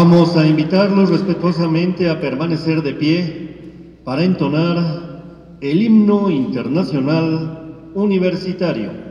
Vamos a invitarlos respetuosamente a permanecer de pie para entonar el himno internacional universitario.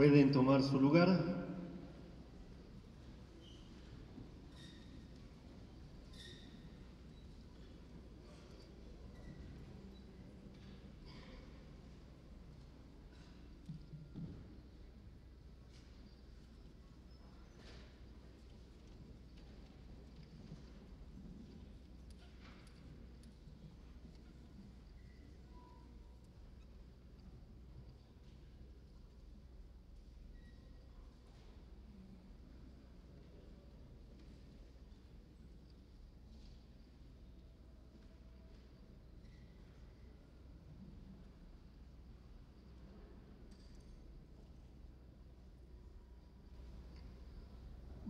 Pueden tomar su lugar.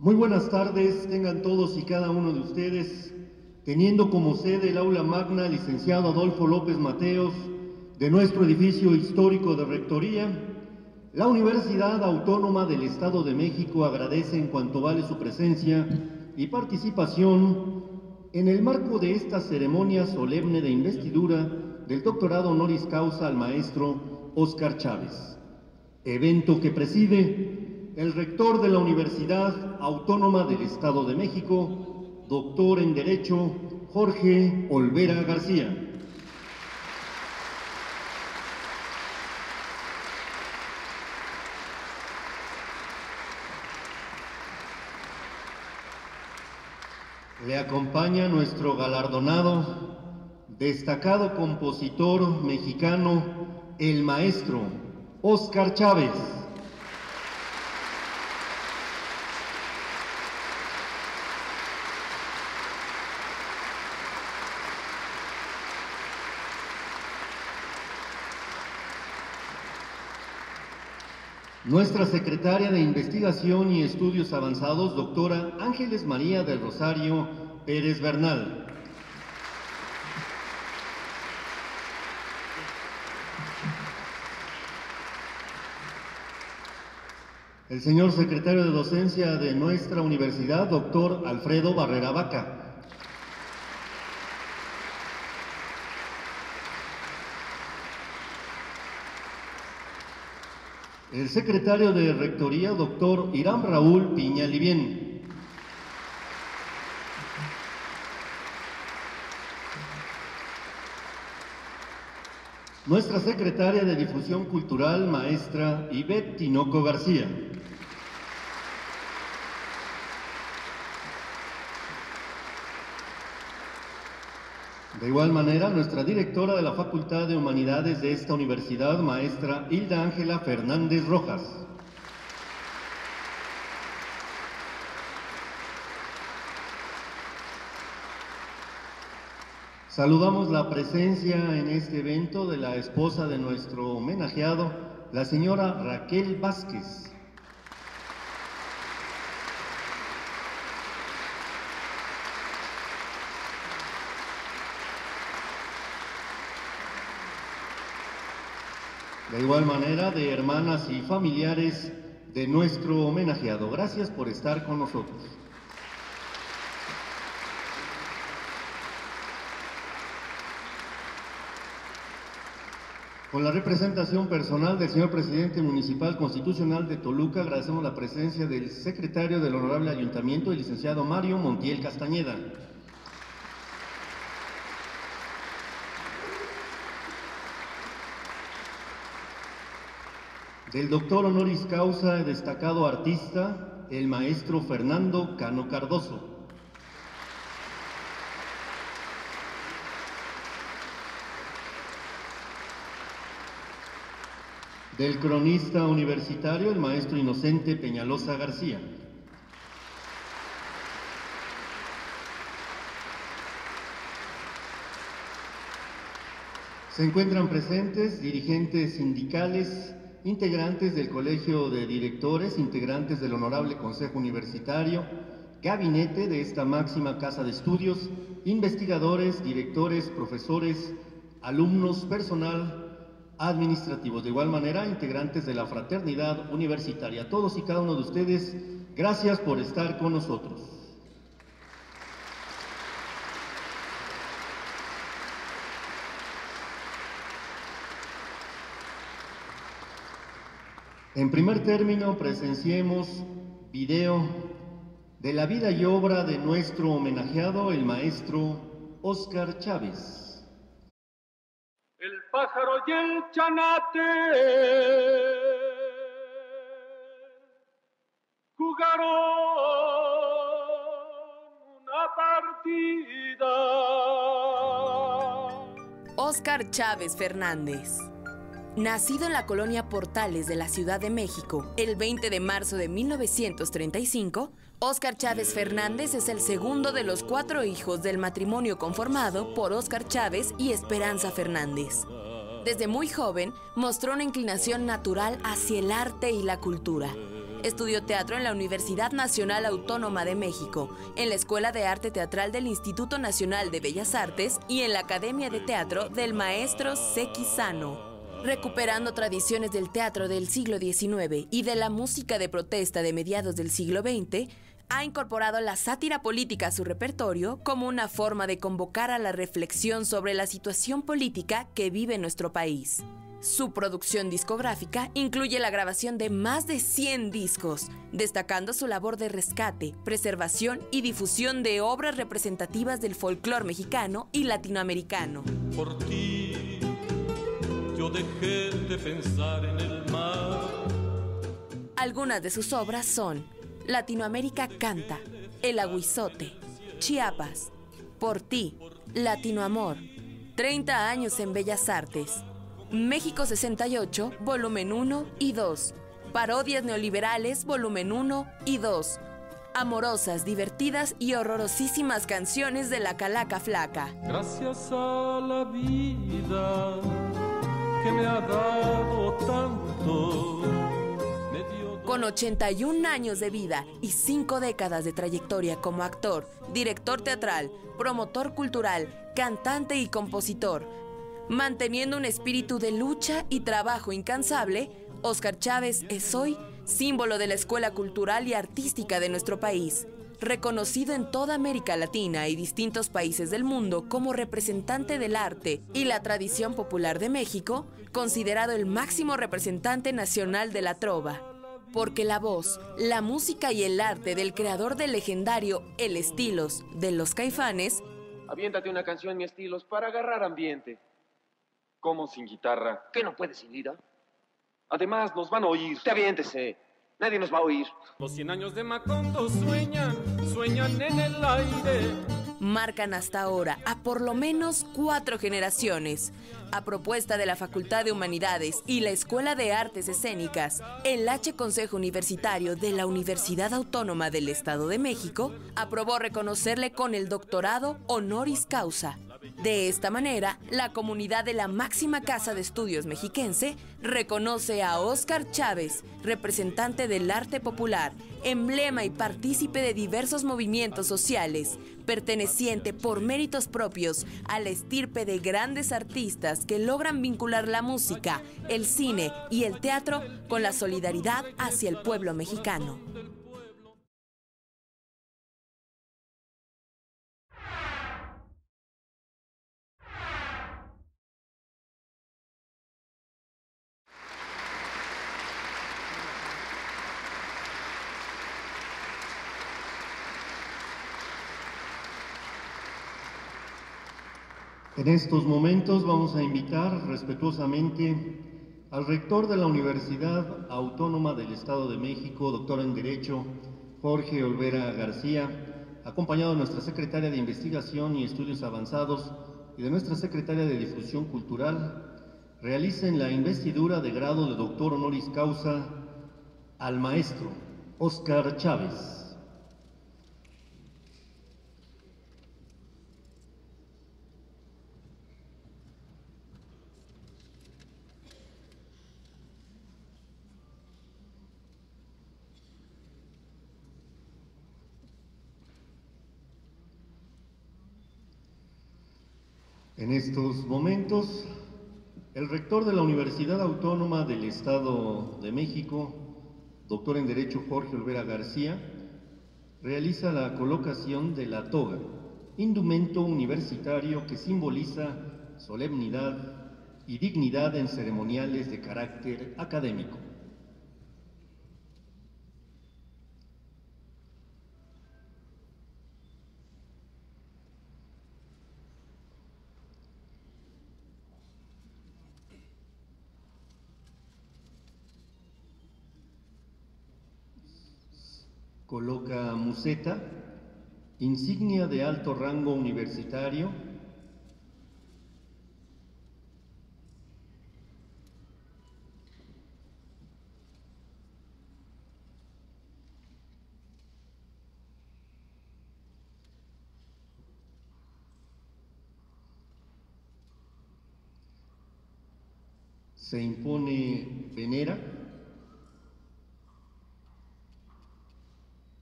Muy buenas tardes, tengan todos y cada uno de ustedes, teniendo como sede el aula magna licenciado Adolfo López Mateos de nuestro edificio histórico de Rectoría, la Universidad Autónoma del Estado de México agradece en cuanto vale su presencia y participación en el marco de esta ceremonia solemne de investidura del doctorado honoris causa al maestro Óscar Chávez, evento que preside el rector de la Universidad Autónoma del Estado de México, doctor en Derecho, Jorge Olvera García. Le acompaña nuestro galardonado, destacado compositor mexicano, el maestro Oscar Chávez. Nuestra secretaria de Investigación y Estudios Avanzados, doctora Ángeles María del Rosario Pérez Bernal. El señor secretario de Docencia de nuestra universidad, doctor Alfredo Barrera Vaca. El secretario de Rectoría, doctor Irán Raúl Piña Livien. Nuestra secretaria de Difusión Cultural, maestra Ivette Tinoco García. De igual manera, nuestra directora de la Facultad de Humanidades de esta universidad, maestra Hilda Ángela Fernández Rojas. Saludamos la presencia en este evento de la esposa de nuestro homenajeado, la señora Raquel Vázquez. De igual manera, de hermanas y familiares de nuestro homenajeado. Gracias por estar con nosotros. Con la representación personal del señor presidente municipal constitucional de Toluca, agradecemos la presencia del secretario del Honorable Ayuntamiento, el licenciado Mario Montiel Castañeda. Del doctor honoris causa destacado artista, el maestro Fernando Cano Cardoso. Del cronista universitario, el maestro Inocente Peñalosa García. Se encuentran presentes dirigentes sindicales, integrantes del Colegio de Directores, integrantes del Honorable Consejo Universitario, gabinete de esta máxima casa de estudios, investigadores, directores, profesores, alumnos, personal administrativos. De igual manera, integrantes de la fraternidad universitaria. Todos y cada uno de ustedes, gracias por estar con nosotros. En primer término, presenciemos video de la vida y obra de nuestro homenajeado, el maestro Óscar Chávez. El pájaro y el chanate jugaron una partida. Óscar Chávez Fernández. Nacido en la colonia Portales de la Ciudad de México el 20 de marzo de 1935, Óscar Chávez Fernández es el segundo de los cuatro hijos del matrimonio conformado por Óscar Chávez y Esperanza Fernández. Desde muy joven mostró una inclinación natural hacia el arte y la cultura. Estudió teatro en la Universidad Nacional Autónoma de México, en la Escuela de Arte Teatral del Instituto Nacional de Bellas Artes y en la Academia de Teatro del maestro Seki Sano recuperando tradiciones del teatro del siglo XIX y de la música de protesta de mediados del siglo XX, ha incorporado la sátira política a su repertorio como una forma de convocar a la reflexión sobre la situación política que vive nuestro país. Su producción discográfica incluye la grabación de más de 100 discos, destacando su labor de rescate, preservación y difusión de obras representativas del folclore mexicano y latinoamericano. Por ti yo dejé de pensar en el mar. Algunas de sus obras son Latinoamérica Canta, El Aguizote, Chiapas, Por ti, Latinoamor, 30 años en Bellas Artes, México 68, volumen 1 y 2, Parodias Neoliberales, volumen 1 y 2, amorosas, divertidas y horrorosísimas canciones de la Calaca Flaca. Gracias a la vida que me ha dado tanto. Con 81 años de vida y 5 décadas de trayectoria como actor, director teatral, promotor cultural, cantante y compositor, manteniendo un espíritu de lucha y trabajo incansable, Oscar Chávez es hoy símbolo de la escuela cultural y artística de nuestro país, reconocido en toda América Latina y distintos países del mundo como representante del arte y la tradición popular de México, considerado el máximo representante nacional de la trova. Porque la voz, la música y el arte del creador del legendario El Estilos de los Caifanes. Aviéntate una canción, mi Estilos, para agarrar ambiente. ¿Cómo sin guitarra? ¿Qué no puedes sin lira? Además, nos van a oír. Te aviéntese. Nadie nos va a oír. Los 100 años de Macondo sueñan, sueñan en el aire. Marcan hasta ahora a por lo menos cuatro generaciones. A propuesta de la Facultad de Humanidades y la Escuela de Artes Escénicas, el H Consejo Universitario de la Universidad Autónoma del Estado de México aprobó reconocerle con el doctorado honoris causa de esta manera, la comunidad de la máxima casa de estudios mexiquense reconoce a Óscar Chávez, representante del arte popular, emblema y partícipe de diversos movimientos sociales, perteneciente por méritos propios a la estirpe de grandes artistas que logran vincular la música, el cine y el teatro con la solidaridad hacia el pueblo mexicano. En estos momentos vamos a invitar respetuosamente al rector de la Universidad Autónoma del Estado de México, doctor en Derecho, Jorge Olvera García, acompañado de nuestra secretaria de Investigación y Estudios Avanzados y de nuestra secretaria de Difusión Cultural, realicen la investidura de grado de doctor honoris causa al maestro Óscar Chávez. En estos momentos, el rector de la Universidad Autónoma del Estado de México, doctor en Derecho Jorge Olvera García, realiza la colocación de la toga, indumento universitario que simboliza solemnidad y dignidad en ceremoniales de carácter académico. Insignia de alto rango universitario, se impone venera,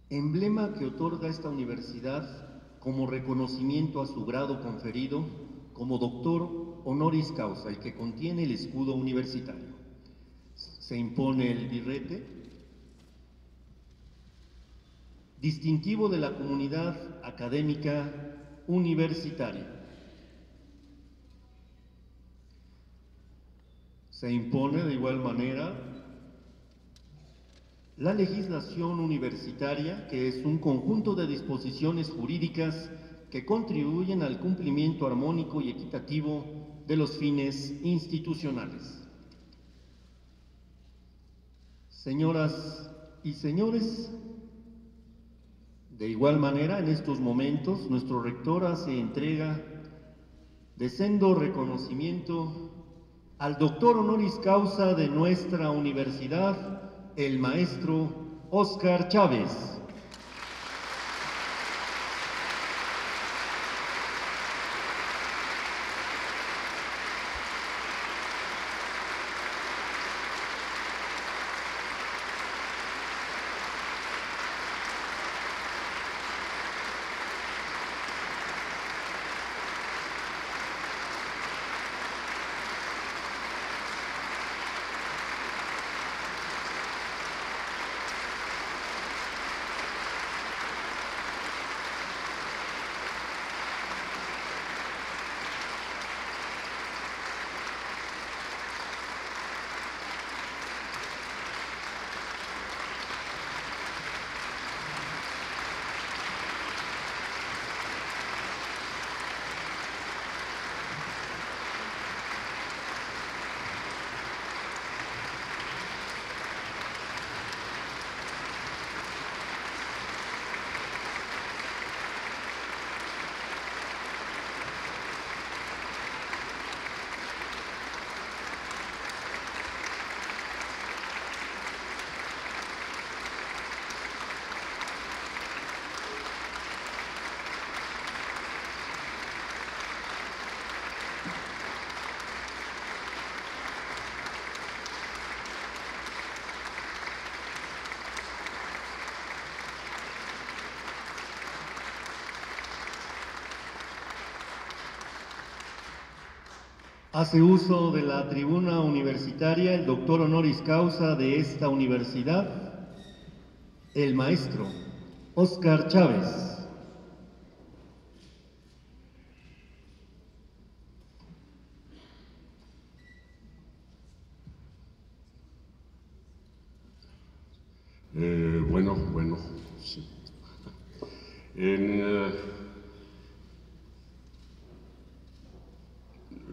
emblema que otorga esta universidad como reconocimiento a su grado conferido como doctor honoris causa y que contiene el escudo universitario. Se impone el birrete, distintivo de la comunidad académica universitaria. Se impone de igual manera la legislación universitaria, que es un conjunto de disposiciones jurídicas que contribuyen al cumplimiento armónico y equitativo de los fines institucionales. Señoras y señores, de igual manera, en estos momentos, nuestro rector hace entrega de sendo reconocimiento al doctor honoris causa de nuestra universidad, el maestro Oscar Chávez. Hace uso de la tribuna universitaria el doctor honoris causa de esta universidad, el maestro Oscar Chávez. Eh, bueno, bueno. sí. En, eh,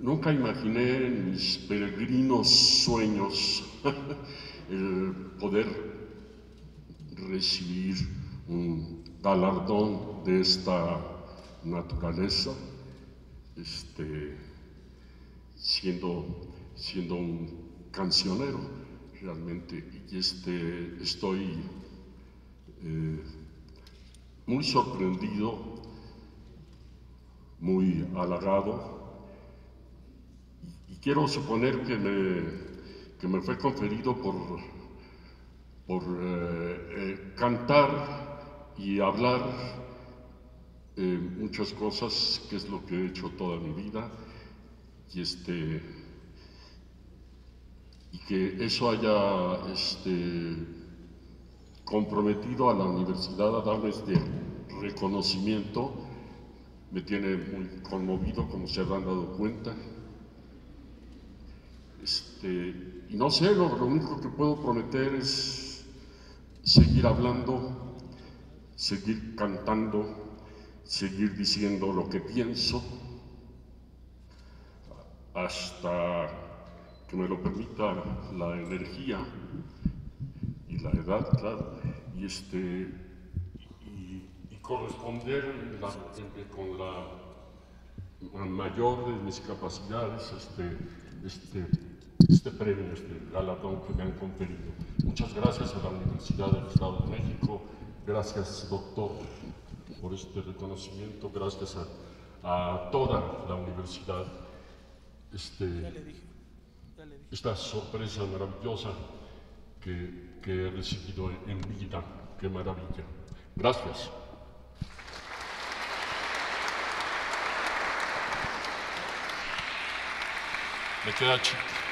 nunca imaginé en mis peregrinos sueños el poder recibir un galardón de esta naturaleza, este, siendo, siendo un cancionero realmente. Y este, estoy eh, muy sorprendido, muy halagado, y, quiero suponer que me, que me fue conferido por, por eh, eh, cantar y hablar eh, muchas cosas, que es lo que he hecho toda mi vida, y este y que eso haya este, comprometido a la universidad a darme este reconocimiento me tiene muy conmovido, como se habrán dado cuenta. Este, y no sé, lo, lo único que puedo prometer es seguir hablando, seguir cantando, seguir diciendo lo que pienso, hasta que me lo permita la energía y la edad, claro, y, este, y, corresponder en- con la mayor de mis capacidades este, este, este premio, este galardón que me han conferido. Muchas gracias a la Universidad del Estado de México, gracias doctor por este reconocimiento, gracias a, a toda la universidad. Este, esta sorpresa maravillosa que, que he recibido en vida. Qué maravilla. Gracias. Me queda chico.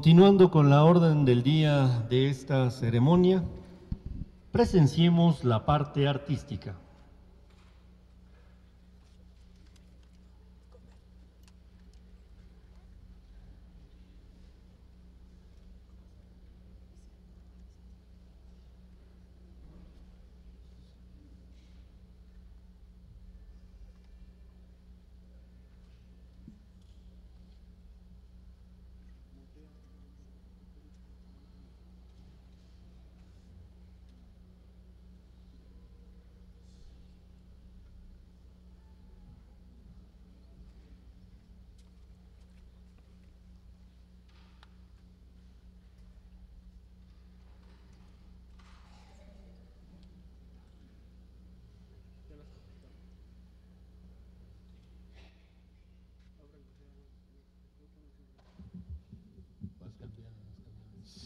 Continuando con la orden del día de esta ceremonia, presenciemos la parte artística.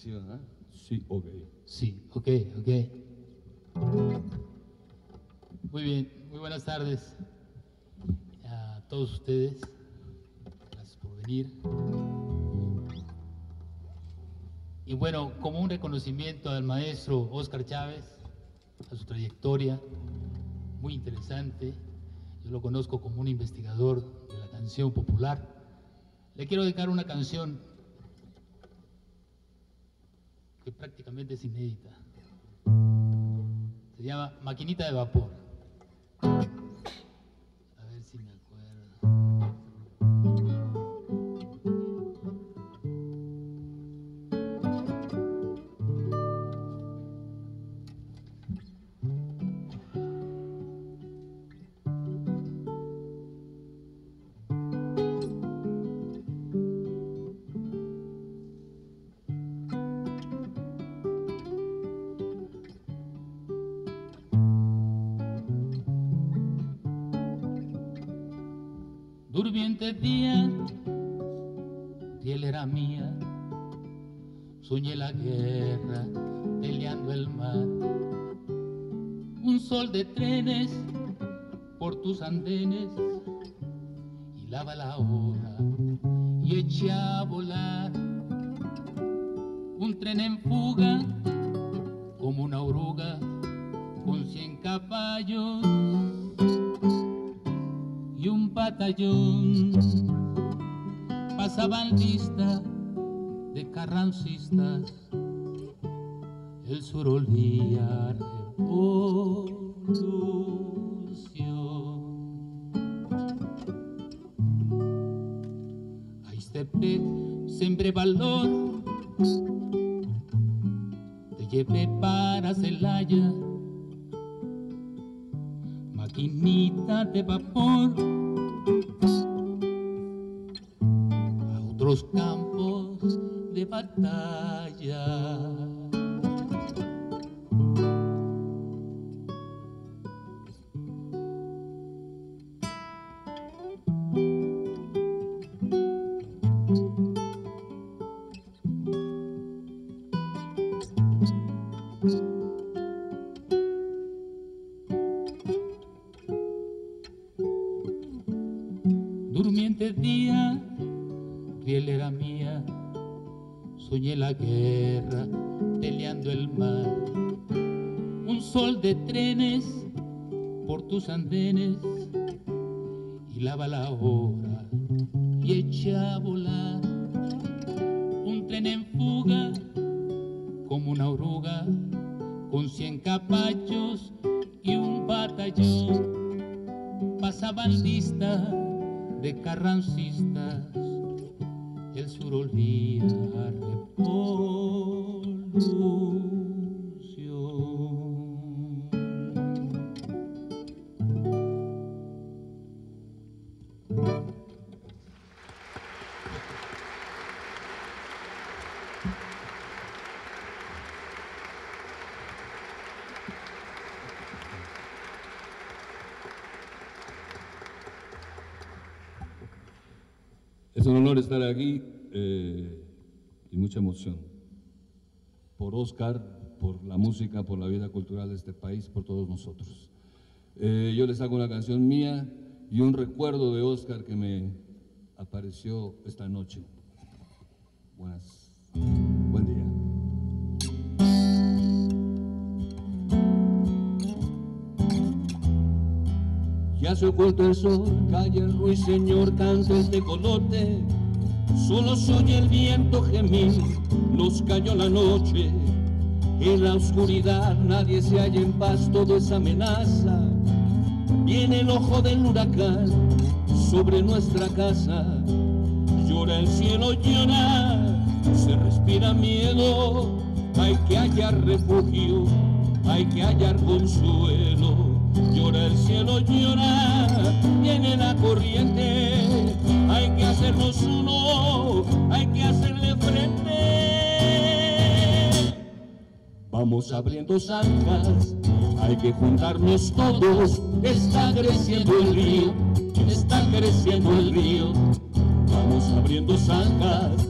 Sí, ¿verdad? Sí, ok. Sí, ok, ok. Muy bien, muy buenas tardes a todos ustedes. Gracias por venir. Y bueno, como un reconocimiento al maestro Oscar Chávez, a su trayectoria, muy interesante. Yo lo conozco como un investigador de la canción popular. Le quiero dedicar una canción que prácticamente es inédita. Se llama Maquinita de Vapor. Durmiente día, piel era mía, soñé la guerra, peleando el mar. Un sol de trenes por tus andenes, y lava la hora y eché a volar. Un tren en fuga, como una oruga, con cien caballos batallón. Pasaban lista de carrancistas. El sur olía revolución. A Istepec sembré valor te llevé para Celaya. Maquinita de vapor Un tren en fuga, como una oruga, con cien caballos y un batallón. Pasaban lista de carrancistas, el sur olía Por Oscar, por la música, por la vida cultural de este país, por todos nosotros. Eh, yo les hago una canción mía y un recuerdo de Oscar que me apareció esta noche. Buenas. Buen día. Ya se oculta el sol, calla el ruiseñor, canta el tecolote. Solo se oye el viento gemir, nos cayó la noche. En la oscuridad nadie se halla en paz, todo es amenaza. Viene el ojo del huracán sobre nuestra casa. Llora el cielo, llora, se respira miedo. Hay que hallar refugio, hay que hallar consuelo. Llora el cielo, llora, viene la corriente. Uno, hay que hacerle frente. Vamos abriendo zanjas, hay que juntarnos todos. Está creciendo el río, está creciendo el río. Vamos abriendo zanjas,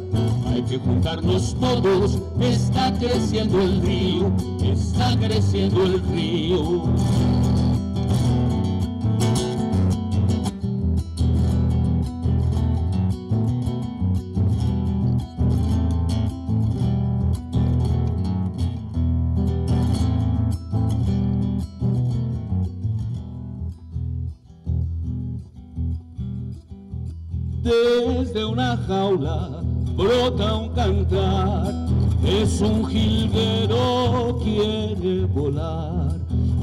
hay que juntarnos todos. Está creciendo el río, está creciendo el río. Jaula brota un cantar, es un jilguero quiere volar.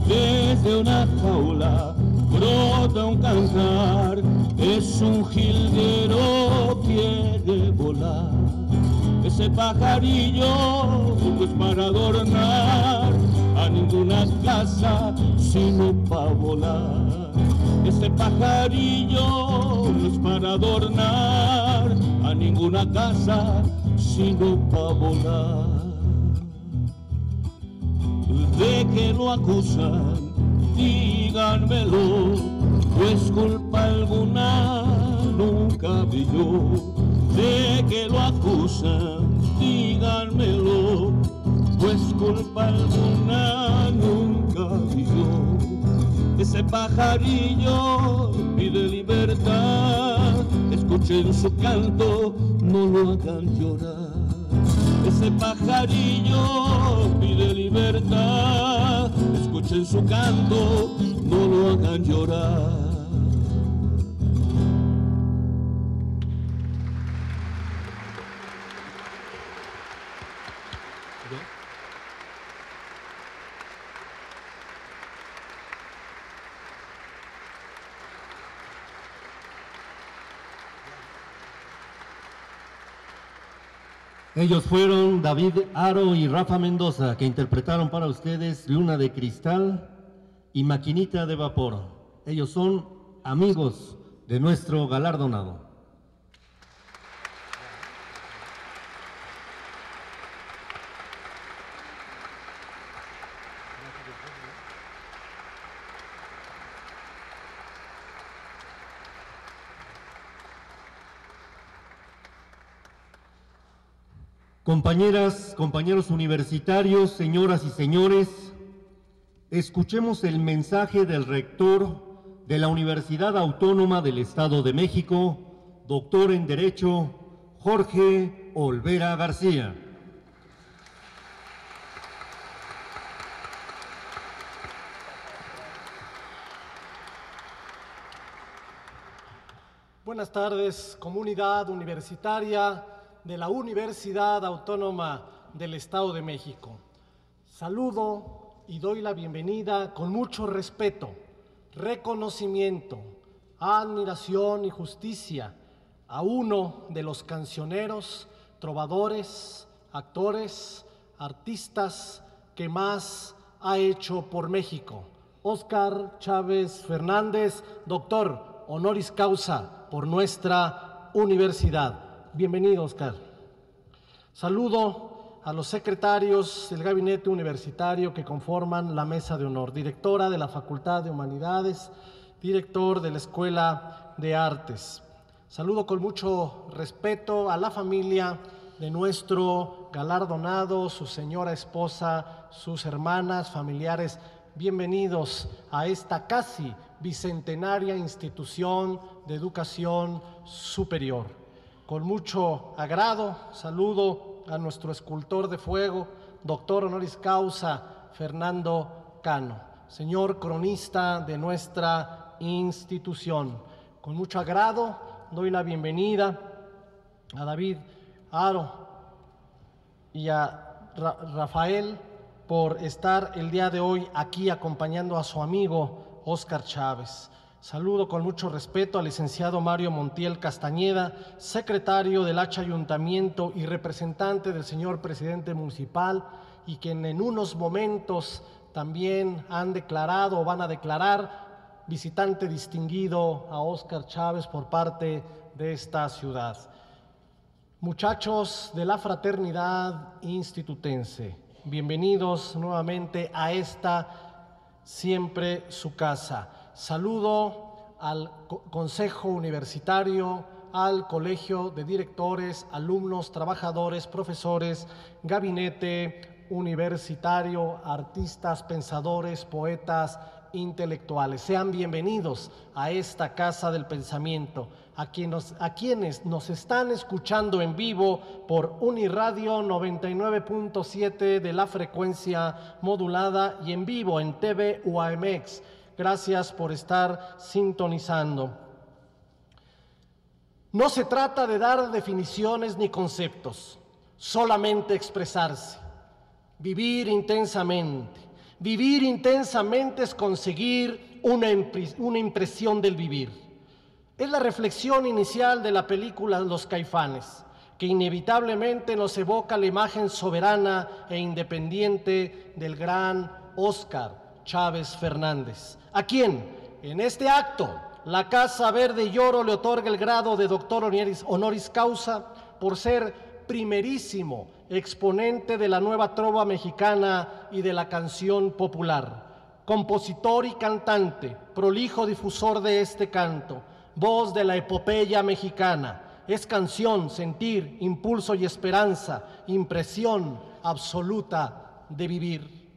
Desde una jaula brota un cantar, es un jilguero quiere volar. Ese pajarillo no es para adornar a ninguna casa, sino para volar. Ese pajarillo no es para adornar ninguna casa, sino para volar. De que lo acusan, díganmelo, no es culpa alguna nunca brilló. De que lo acusan, díganmelo, pues culpa alguna nunca brilló. Ese pajarillo pide libertad, escuchen su canto, no lo hagan llorar. Ese pajarillo pide libertad, escuchen su canto, no lo hagan llorar. Ellos fueron David Aro y Rafa Mendoza, que interpretaron para ustedes Luna de Cristal y Maquinita de Vapor. Ellos son amigos de nuestro galardonado. Compañeras, compañeros universitarios, señoras y señores, escuchemos el mensaje del rector de la Universidad Autónoma del Estado de México, doctor en Derecho, Jorge Olvera García. Buenas tardes, comunidad universitaria de la Universidad Autónoma del Estado de México. Saludo y doy la bienvenida con mucho respeto, reconocimiento, admiración y justicia a uno de los cancioneros, trovadores, actores, artistas que más ha hecho por México. Óscar Chávez Fernández, doctor honoris causa por nuestra universidad. Bienvenido, Oscar. Saludo a los secretarios del gabinete universitario que conforman la mesa de honor, directora de la Facultad de Humanidades, director de la Escuela de Artes. Saludo con mucho respeto a la familia de nuestro galardonado, su señora esposa, sus hermanas, familiares. Bienvenidos a esta casi bicentenaria institución de educación superior. Con mucho agrado saludo a nuestro escultor de fuego, doctor honoris causa Fernando Cano, señor cronista de nuestra institución. Con mucho agrado doy la bienvenida a David Aro y a Rafael por estar el día de hoy aquí acompañando a su amigo Oscar Chávez. Saludo con mucho respeto al licenciado Mario Montiel Castañeda, secretario del H Ayuntamiento y representante del señor presidente municipal, y quien en unos momentos también han declarado o van a declarar visitante distinguido a Óscar Chávez por parte de esta ciudad. Muchachos de la fraternidad institutense, bienvenidos nuevamente a esta siempre su casa. Saludo al Consejo Universitario, al Colegio de Directores, alumnos, trabajadores, profesores, gabinete universitario, artistas, pensadores, poetas, intelectuales. Sean bienvenidos a esta Casa del Pensamiento, a quienes, a quienes nos están escuchando en vivo por Uniradio 99.7 de la frecuencia modulada y en vivo en TV UAMX Gracias por estar sintonizando. No se trata de dar definiciones ni conceptos, solamente expresarse, vivir intensamente. Vivir intensamente es conseguir una, impresión del vivir. Es la reflexión inicial de la película Los Caifanes, que inevitablemente nos evoca la imagen soberana e independiente del gran Oscar Chávez Fernández, a quien en este acto la Casa Verde y Oro le otorga el grado de doctor honoris causa por ser primerísimo exponente de la nueva trova mexicana y de la canción popular, compositor y cantante, prolijo difusor de este canto, voz de la epopeya mexicana. Es canción, sentir, impulso y esperanza, impresión absoluta de vivir.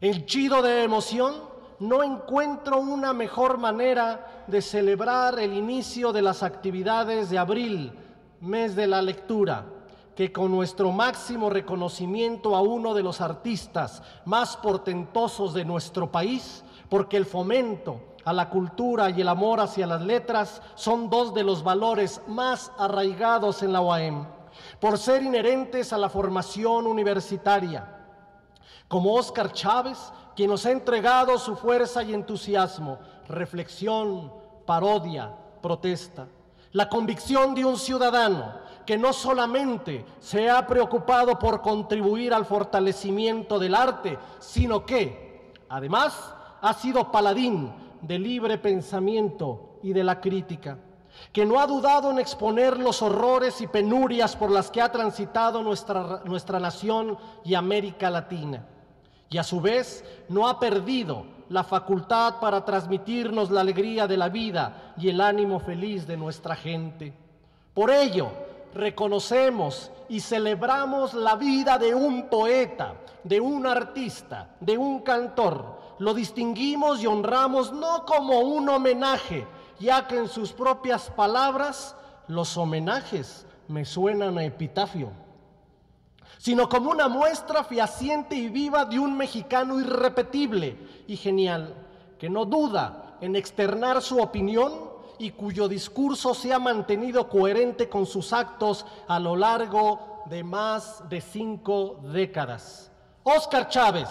El chido de emoción, no encuentro una mejor manera de celebrar el inicio de las actividades de abril, mes de la lectura, que con nuestro máximo reconocimiento a uno de los artistas más portentosos de nuestro país, porque el fomento a la cultura y el amor hacia las letras son dos de los valores más arraigados en la OAM, por ser inherentes a la formación universitaria. Como Óscar Chávez, quien nos ha entregado su fuerza y entusiasmo, reflexión, parodia, protesta. La convicción de un ciudadano que no solamente se ha preocupado por contribuir al fortalecimiento del arte, sino que, además, ha sido paladín del libre pensamiento y de la crítica, que no ha dudado en exponer los horrores y penurias por las que ha transitado nuestra, nuestra nación y América Latina, y a su vez no ha perdido la facultad para transmitirnos la alegría de la vida y el ánimo feliz de nuestra gente. Por ello, reconocemos y celebramos la vida de un poeta, de un artista, de un cantor. Lo distinguimos y honramos no como un homenaje, ya que en sus propias palabras los homenajes me suenan a epitafio, sino como una muestra fehaciente y viva de un mexicano irrepetible y genial, que no duda en externar su opinión y cuyo discurso se ha mantenido coherente con sus actos a lo largo de más de cinco décadas. Óscar Chávez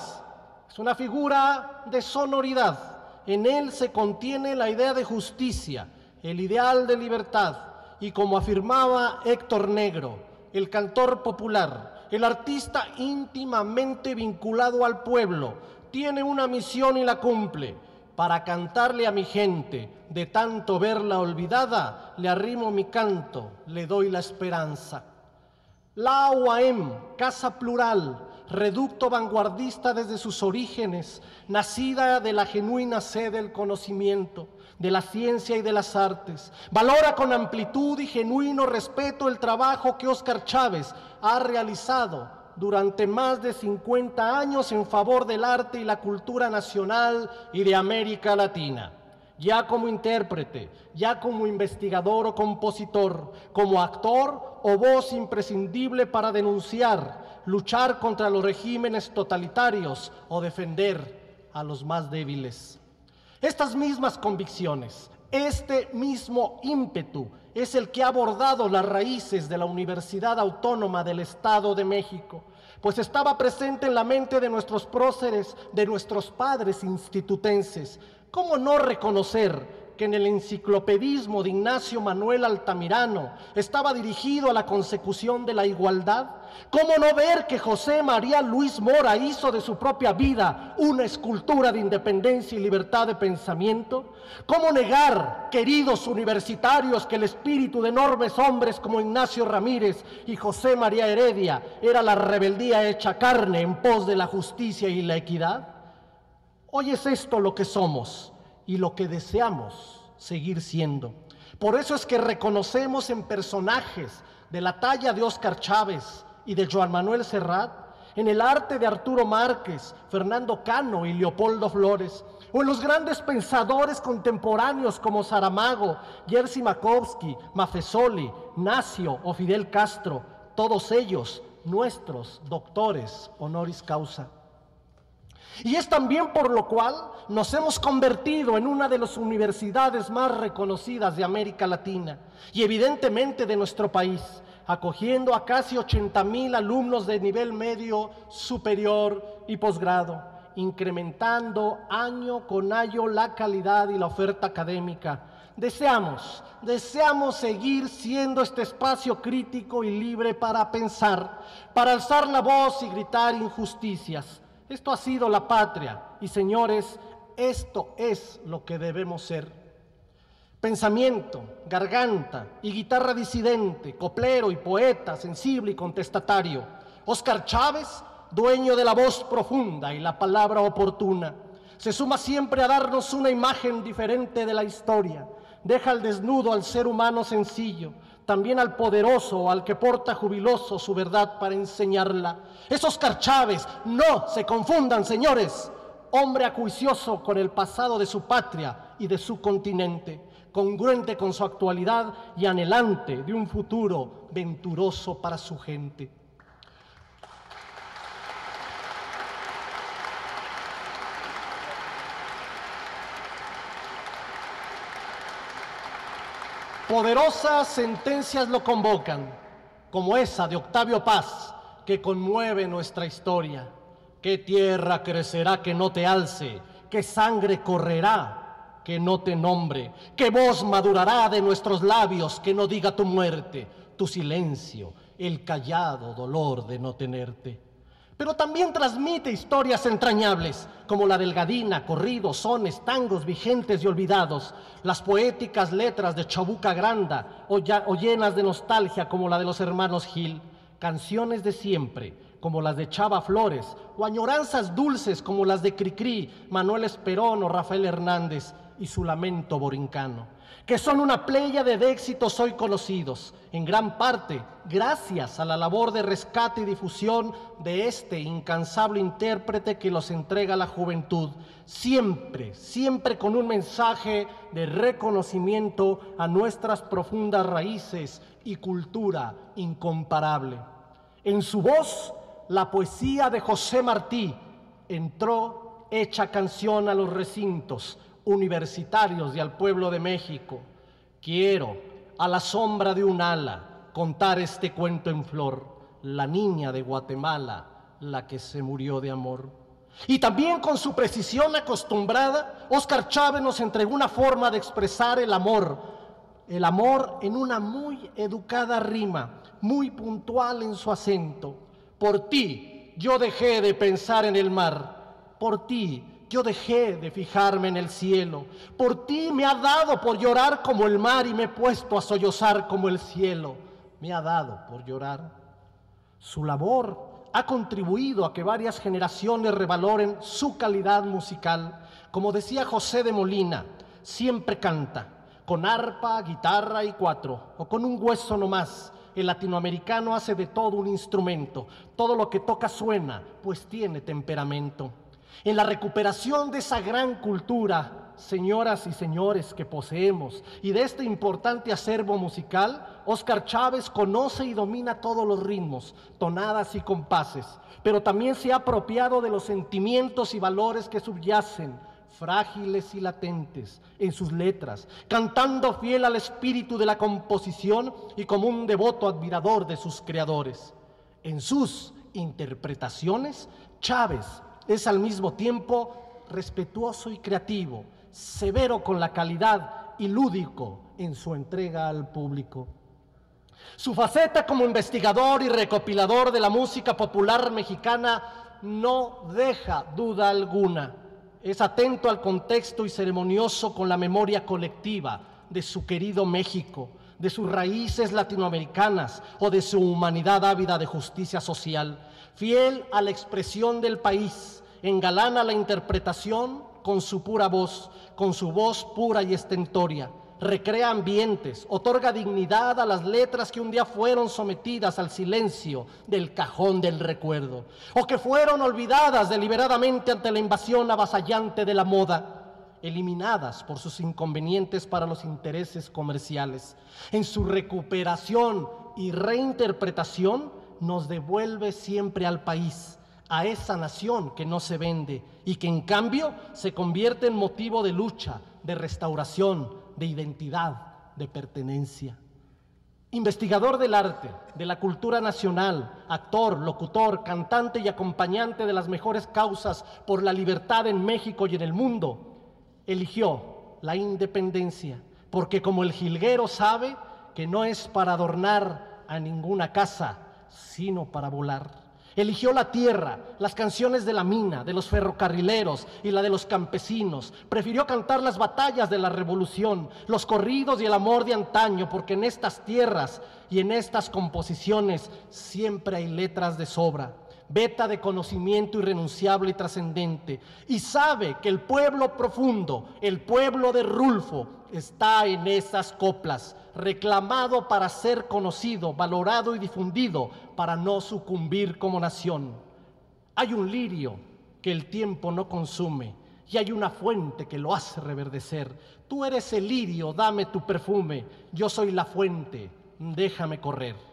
es una figura de sonoridad. En él se contiene la idea de justicia, el ideal de libertad y como afirmaba Héctor Negro, el cantor popular, el artista íntimamente vinculado al pueblo, tiene una misión y la cumple para cantarle a mi gente, de tanto verla olvidada, le arrimo mi canto, le doy la esperanza. La UAM, Casa Plural, reducto vanguardista desde sus orígenes, nacida de la genuina sed del conocimiento, de la ciencia y de las artes. Valora con amplitud y genuino respeto el trabajo que Óscar Chávez ha realizado durante más de 50 años en favor del arte y la cultura nacional y de América Latina, ya como intérprete, ya como investigador o compositor, como actor o voz imprescindible para denunciar, luchar contra los regímenes totalitarios o defender a los más débiles. Estas mismas convicciones, este mismo ímpetu es el que ha abordado las raíces de la Universidad Autónoma del Estado de México, pues estaba presente en la mente de nuestros próceres, de nuestros padres institutenses. ¿Cómo no reconocer que en el enciclopedismo de Ignacio Manuel Altamirano estaba dirigido a la consecución de la igualdad? ¿Cómo no ver que José María Luis Mora hizo de su propia vida una escultura de independencia y libertad de pensamiento? ¿Cómo negar, queridos universitarios, que el espíritu de enormes hombres como Ignacio Ramírez y José María Heredia era la rebeldía hecha carne en pos de la justicia y la equidad? Hoy es esto lo que somos y lo que deseamos seguir siendo. Por eso es que reconocemos en personajes de la talla de Óscar Chávez y de Joan Manuel Serrat, en el arte de Arturo Márquez, Fernando Cano y Leopoldo Flores, o en los grandes pensadores contemporáneos como Saramago, Jerzy Makovsky, Mafesoli, Nacio o Fidel Castro, todos ellos nuestros doctores honoris causa. Y es también por lo cual nos hemos convertido en una de las universidades más reconocidas de América Latina y evidentemente de nuestro país, acogiendo a casi 80 mil alumnos de nivel medio, superior y posgrado, incrementando año con año la calidad y la oferta académica. Deseamos, deseamos seguir siendo este espacio crítico y libre para pensar, para alzar la voz y gritar injusticias esto ha sido la patria y señores, esto es lo que debemos ser. Pensamiento, garganta y guitarra disidente, coplero y poeta, sensible y contestatario. Oscar Chávez, dueño de la voz profunda y la palabra oportuna, se suma siempre a darnos una imagen diferente de la historia, deja al desnudo al ser humano sencillo, también al poderoso al que porta jubiloso su verdad para enseñarla. Esos carchaves, no se confundan, señores. Hombre acuicioso con el pasado de su patria y de su continente, congruente con su actualidad y anhelante de un futuro venturoso para su gente. Poderosas sentencias lo convocan, como esa de Octavio Paz, que conmueve nuestra historia. ¿Qué tierra crecerá que no te alce? ¿Qué sangre correrá que no te nombre? ¿Qué voz madurará de nuestros labios que no diga tu muerte, tu silencio, el callado dolor de no tenerte? Pero también transmite historias entrañables, como la delgadina, corridos, sones, tangos vigentes y olvidados, las poéticas letras de Chabuca Granda, o, o llenas de nostalgia como la de los hermanos Gil, canciones de siempre, como las de Chava Flores, o añoranzas dulces como las de Cricri, Manuel Esperón o Rafael Hernández, y su lamento borincano que son una playa de éxitos hoy conocidos, en gran parte gracias a la labor de rescate y difusión de este incansable intérprete que los entrega a la juventud, siempre, siempre con un mensaje de reconocimiento a nuestras profundas raíces y cultura incomparable. En su voz, la poesía de José Martí entró hecha canción a los recintos, universitarios y al pueblo de México. Quiero, a la sombra de un ala, contar este cuento en flor, la niña de Guatemala, la que se murió de amor. Y también con su precisión acostumbrada, Oscar Chávez nos entregó una forma de expresar el amor, el amor en una muy educada rima, muy puntual en su acento. Por ti yo dejé de pensar en el mar, por ti yo dejé de fijarme en el cielo. Por ti me ha dado por llorar como el mar y me he puesto a sollozar como el cielo. Me ha dado por llorar. Su labor ha contribuido a que varias generaciones revaloren su calidad musical. Como decía José de Molina, siempre canta, con arpa, guitarra y cuatro, o con un hueso nomás. El latinoamericano hace de todo un instrumento. Todo lo que toca suena, pues tiene temperamento en la recuperación de esa gran cultura, señoras y señores, que poseemos, y de este importante acervo musical, Oscar Chávez conoce y domina todos los ritmos, tonadas y compases, pero también se ha apropiado de los sentimientos y valores que subyacen, frágiles y latentes, en sus letras, cantando fiel al espíritu de la composición y como un devoto admirador de sus creadores. En sus interpretaciones, Chávez es al mismo tiempo respetuoso y creativo, severo con la calidad y lúdico en su entrega al público. Su faceta como investigador y recopilador de la música popular mexicana no deja duda alguna. Es atento al contexto y ceremonioso con la memoria colectiva de su querido México, de sus raíces latinoamericanas o de su humanidad ávida de justicia social, fiel a la expresión del país engalana la interpretación con su pura voz, con su voz pura y estentoria, recrea ambientes, otorga dignidad a las letras que un día fueron sometidas al silencio del cajón del recuerdo, o que fueron olvidadas deliberadamente ante la invasión avasallante de la moda eliminadas por sus inconvenientes para los intereses comerciales. En su recuperación y reinterpretación nos devuelve siempre al país a esa nación que no se vende y que en cambio se convierte en motivo de lucha, de restauración, de identidad, de pertenencia. Investigador del arte, de la cultura nacional, actor, locutor, cantante y acompañante de las mejores causas por la libertad en México y en el mundo, eligió la independencia, porque como el jilguero sabe que no es para adornar a ninguna casa, sino para volar. Eligió la tierra, las canciones de la mina, de los ferrocarrileros y la de los campesinos. Prefirió cantar las batallas de la revolución, los corridos y el amor de antaño, porque en estas tierras y en estas composiciones siempre hay letras de sobra. beta de conocimiento irrenunciable y trascendente, y sabe que el pueblo profundo, el pueblo de Rulfo, está en esas coplas, reclamado para ser conocido, valorado y difundido, para no sucumbir como nación. Hay un lirio que el tiempo no consume, y hay una fuente que lo hace reverdecer. Tú eres el lirio, dame tu perfume, yo soy la fuente, déjame correr.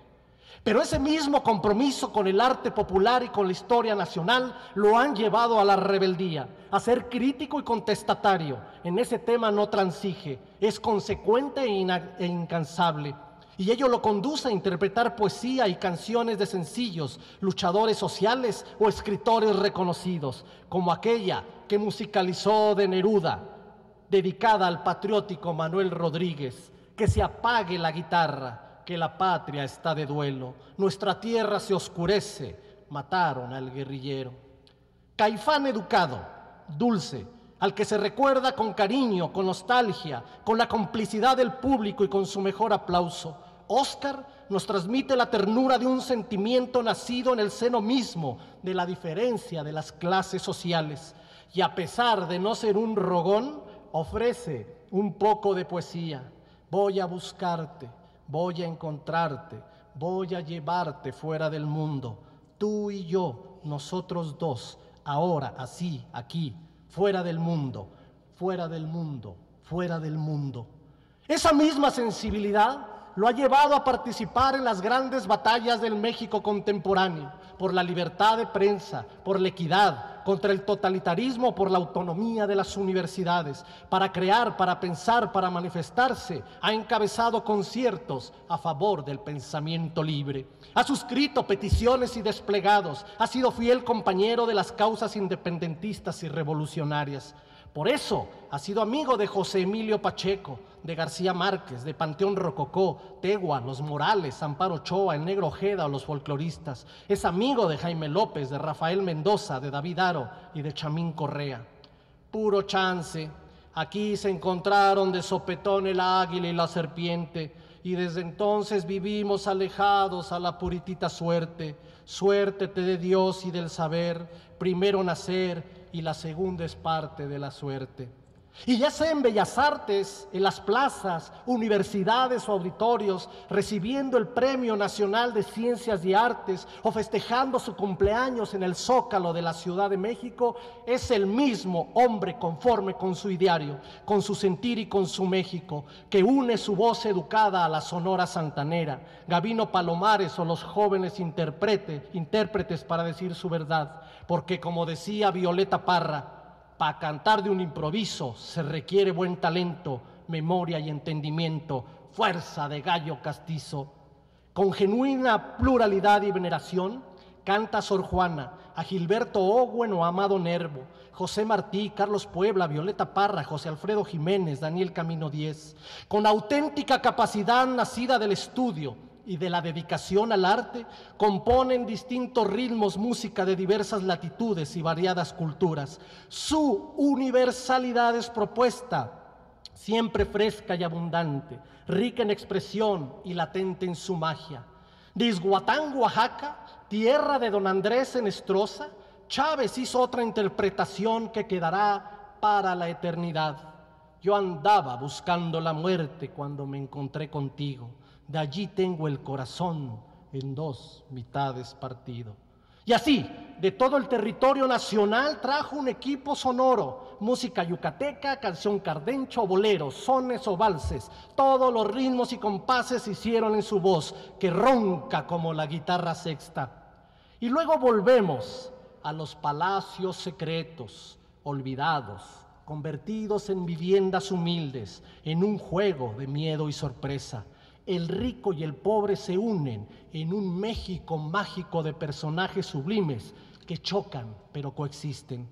Pero ese mismo compromiso con el arte popular y con la historia nacional lo han llevado a la rebeldía, a ser crítico y contestatario. En ese tema no transige, es consecuente e, e incansable. Y ello lo conduce a interpretar poesía y canciones de sencillos, luchadores sociales o escritores reconocidos, como aquella que musicalizó de Neruda, dedicada al patriótico Manuel Rodríguez, que se apague la guitarra que la patria está de duelo, nuestra tierra se oscurece, mataron al guerrillero. Caifán educado, dulce, al que se recuerda con cariño, con nostalgia, con la complicidad del público y con su mejor aplauso. Oscar nos transmite la ternura de un sentimiento nacido en el seno mismo de la diferencia de las clases sociales y a pesar de no ser un rogón, ofrece un poco de poesía. Voy a buscarte, voy a encontrarte, voy a llevarte fuera del mundo, tú y yo, nosotros dos, ahora, así, aquí, fuera del mundo, fuera del mundo, fuera del mundo. Esa misma sensibilidad lo ha llevado a participar en las grandes batallas del México contemporáneo, por la libertad de prensa, por la equidad, contra el totalitarismo, por la autonomía de las universidades, para crear, para pensar, para manifestarse, ha encabezado conciertos a favor del pensamiento libre, ha suscrito peticiones y desplegados, ha sido fiel compañero de las causas independentistas y revolucionarias. Por eso ha sido amigo de José Emilio Pacheco, de García Márquez, de Panteón Rococó, Tegua, Los Morales, Amparo Ochoa, el Negro Ojeda o los folcloristas. Es amigo de Jaime López, de Rafael Mendoza, de David Aro y de Chamín Correa. Puro chance. Aquí se encontraron de sopetón el águila y la serpiente, y desde entonces vivimos alejados a la puritita suerte. Suerte te de Dios y del saber, primero nacer y la segunda es parte de la suerte. Y ya sea en Bellas Artes, en las plazas, universidades o auditorios, recibiendo el Premio Nacional de Ciencias y Artes o festejando su cumpleaños en el Zócalo de la Ciudad de México, es el mismo hombre conforme con su ideario, con su sentir y con su México, que une su voz educada a la Sonora Santanera, Gavino Palomares o los jóvenes intérpretes para decir su verdad, porque como decía Violeta Parra, para cantar de un improviso se requiere buen talento, memoria y entendimiento, fuerza de gallo castizo. Con genuina pluralidad y veneración, canta Sor Juana, a Gilberto Oguen o Amado Nervo, José Martí, Carlos Puebla, Violeta Parra, José Alfredo Jiménez, Daniel Camino Diez, con auténtica capacidad nacida del estudio, y de la dedicación al arte componen distintos ritmos, música de diversas latitudes y variadas culturas. Su universalidad es propuesta, siempre fresca y abundante, rica en expresión y latente en su magia. Disguatán, Oaxaca, tierra de don Andrés Enestrosa, Chávez hizo otra interpretación que quedará para la eternidad. Yo andaba buscando la muerte cuando me encontré contigo de allí tengo el corazón en dos mitades partido. Y así, de todo el territorio nacional trajo un equipo sonoro, música yucateca, canción cardencho, boleros, sones o valses. Todos los ritmos y compases hicieron en su voz, que ronca como la guitarra sexta. Y luego volvemos a los palacios secretos, olvidados, convertidos en viviendas humildes, en un juego de miedo y sorpresa el rico y el pobre se unen en un México mágico de personajes sublimes que chocan pero coexisten.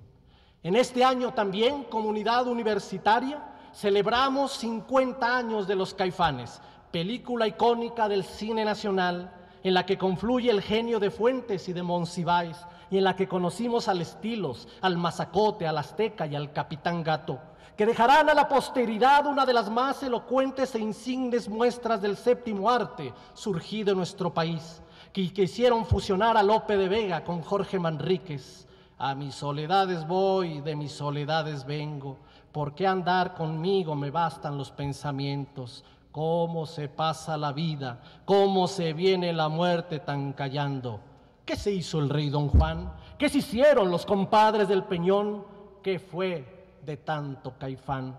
En este año también, comunidad universitaria, celebramos 50 años de Los Caifanes, película icónica del cine nacional en la que confluye el genio de Fuentes y de Monsiváis y en la que conocimos al Estilos, al Mazacote, al Azteca y al Capitán Gato que dejarán a la posteridad una de las más elocuentes e insignes muestras del séptimo arte surgido en nuestro país, que quisieron fusionar a Lope de Vega con Jorge Manríquez. A mis soledades voy, de mis soledades vengo. ¿Por qué andar conmigo me bastan los pensamientos? ¿Cómo se pasa la vida? ¿Cómo se viene la muerte tan callando? ¿Qué se hizo el rey don Juan? ¿Qué se hicieron los compadres del Peñón? ¿Qué fue de tanto caifán?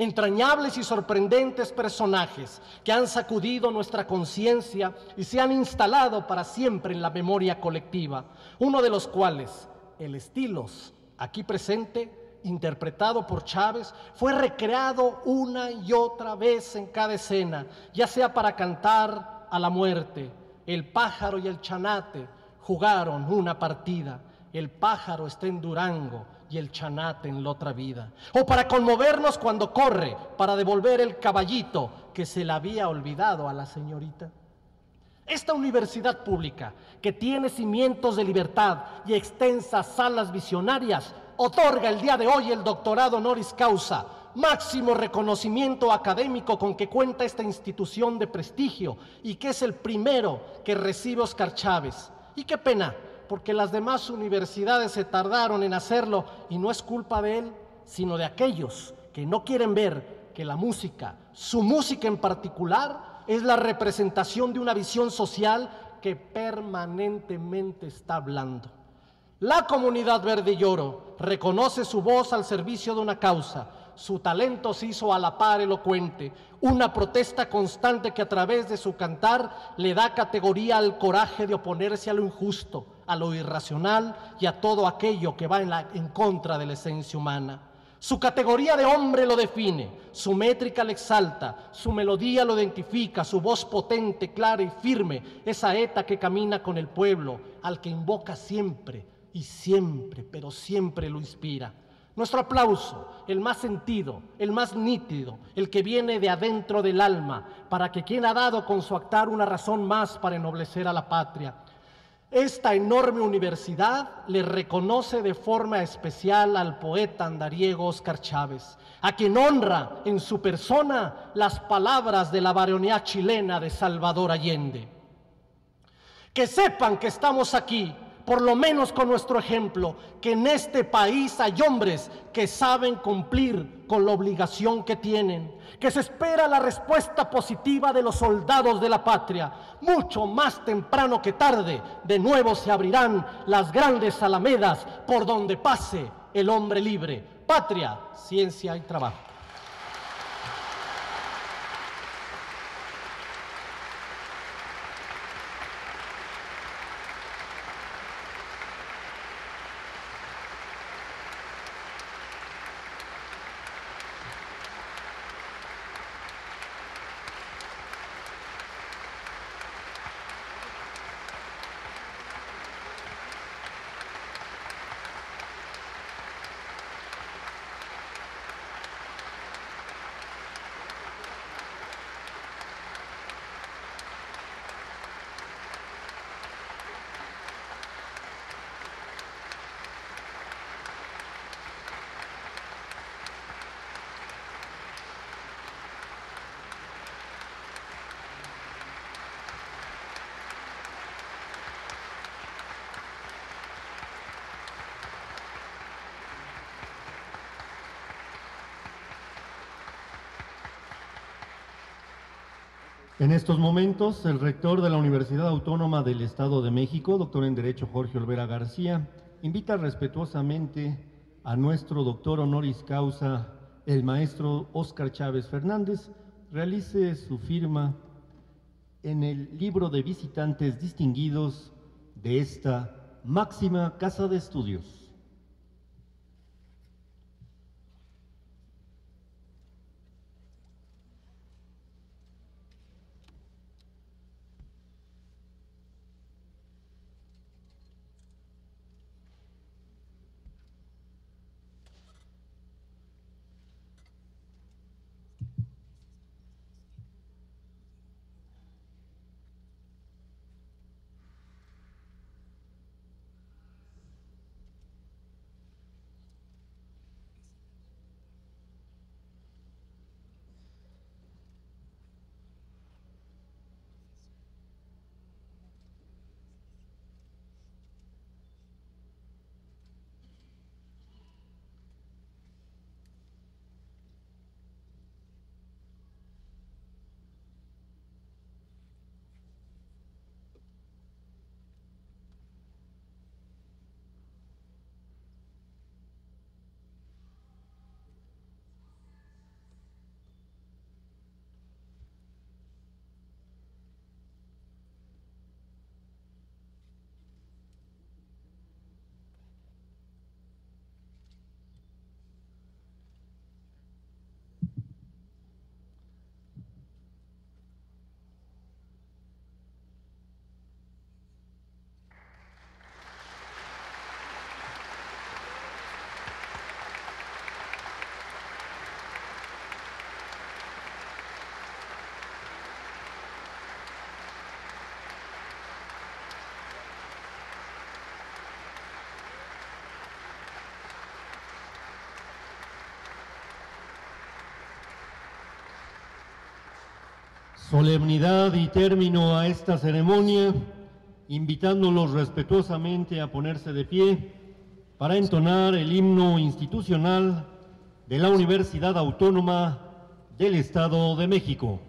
entrañables y sorprendentes personajes que han sacudido nuestra conciencia y se han instalado para siempre en la memoria colectiva, uno de los cuales, el Estilos, aquí presente, interpretado por Chávez, fue recreado una y otra vez en cada escena, ya sea para cantar a la muerte, el pájaro y el chanate jugaron una partida, el pájaro está en Durango, y el chanate en la otra vida. O para conmovernos cuando corre para devolver el caballito que se le había olvidado a la señorita. Esta universidad pública, que tiene cimientos de libertad y extensas salas visionarias, otorga el día de hoy el doctorado honoris causa, máximo reconocimiento académico con que cuenta esta institución de prestigio y que es el primero que recibe Oscar Chávez. Y qué pena porque las demás universidades se tardaron en hacerlo y no es culpa de él, sino de aquellos que no quieren ver que la música, su música en particular, es la representación de una visión social que permanentemente está hablando. La comunidad verde y reconoce su voz al servicio de una causa, su talento se hizo a la par elocuente, una protesta constante que a través de su cantar le da categoría al coraje de oponerse a lo injusto, a lo irracional y a todo aquello que va en, contra de la esencia humana. Su categoría de hombre lo define, su métrica le exalta, su melodía lo identifica, su voz potente, clara y firme, esa eta que camina con el pueblo, al que invoca siempre y siempre, pero siempre lo inspira. Nuestro aplauso, el más sentido, el más nítido, el que viene de adentro del alma, para que quien ha dado con su actar una razón más para ennoblecer a la patria, esta enorme universidad le reconoce de forma especial al poeta andariego Oscar Chávez, a quien honra en su persona las palabras de la baronía chilena de Salvador Allende. Que sepan que estamos aquí por lo menos con nuestro ejemplo, que en este país hay hombres que saben cumplir con la obligación que tienen, que se espera la respuesta positiva de los soldados de la patria. Mucho más temprano que tarde, de nuevo se abrirán las grandes alamedas por donde pase el hombre libre. Patria, ciencia y trabajo. En estos momentos, el rector de la Universidad Autónoma del Estado de México, doctor en Derecho Jorge Olvera García, invita respetuosamente a nuestro doctor honoris causa, el maestro Óscar Chávez Fernández, realice su firma en el libro de visitantes distinguidos de esta máxima casa de estudios. Solemnidad y término a esta ceremonia, invitándolos respetuosamente a ponerse de pie para entonar el himno institucional de la Universidad Autónoma del Estado de México.